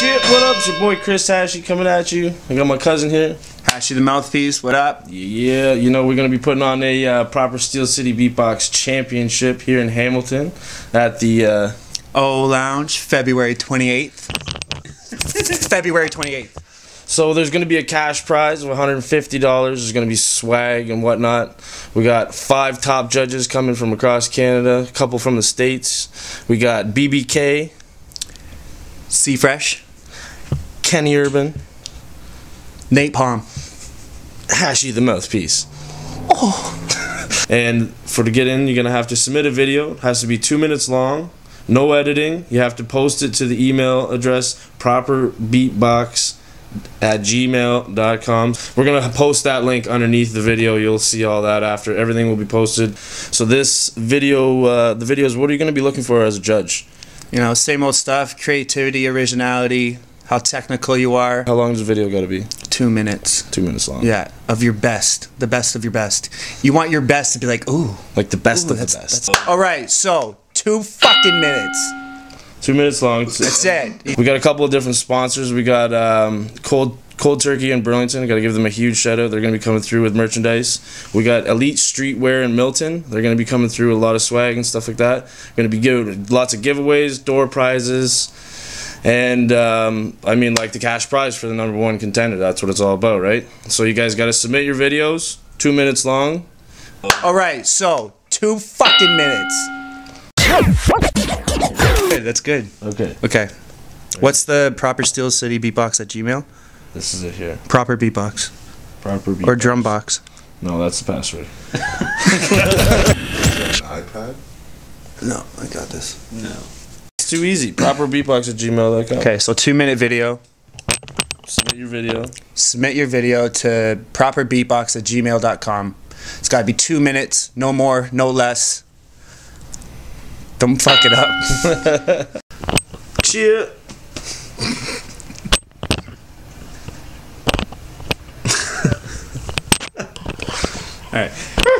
Shit, what up? It's your boy Chris Hachey coming at you. I got my cousin here. Hachey the MouthPEACE. What up? Yeah, you know we're gonna be putting on a uh, proper Steel City Beatbox Championship here in Hamilton at the. Uh, O Lounge, February 28th. February 28th. so there's gonna be a cash prize of $150. There's gonna be swag and whatnot. We got five top judges coming from across Canada, a couple from the states. We got BBK, C-Fresh. Kenny Urban, Nate Palm. Hachey the MouthPEACE. and for to get in, you're gonna have to submit a video. It has to be two minutes long, no editing. You have to post it to the email address properbeatbox at gmail.com. We're gonna post that link underneath the video. You'll see all that after. Everything will be posted. So this video, uh, the videos, what are you gonna be looking for as a judge? You know, same old stuff. Creativity, originality, how technical you are. How long does the video gotta be? Two minutes. Two minutes long. Yeah, of your best. The best of your best. You want your best to be like, ooh. Like the best ooh, of the best. All right, so two fucking minutes. Two minutes long. That's it. We got a couple of different sponsors. We got um, Cold Cold Turkey in Burlington. Got to give them a huge shout out. They're going to be coming through with merchandise. We got Elite Streetwear in Milton. They're going to be coming through with a lot of swag and stuff like that. Going to be giving lots of giveaways, door prizes, and um, I mean like the cash prize for the number one contender. That's what it's all about, right? So you guys got to submit your videos, two minutes long. All right, so two fucking minutes. Good, that's good. Okay, Okay. What's the proper Steel City beatbox at Gmail? this is it here. Proper beatbox Proper beat. or drum box. No, that's the password. iPad? No, I got this. It's too easy. Proper beatbox at gmail.com. Okay, so two minute video. Submit your video. Submit your video to properbeatbox at gmail.com. It's got to be two minutes, no more, no less. Don't fuck it up. Cheer. All right.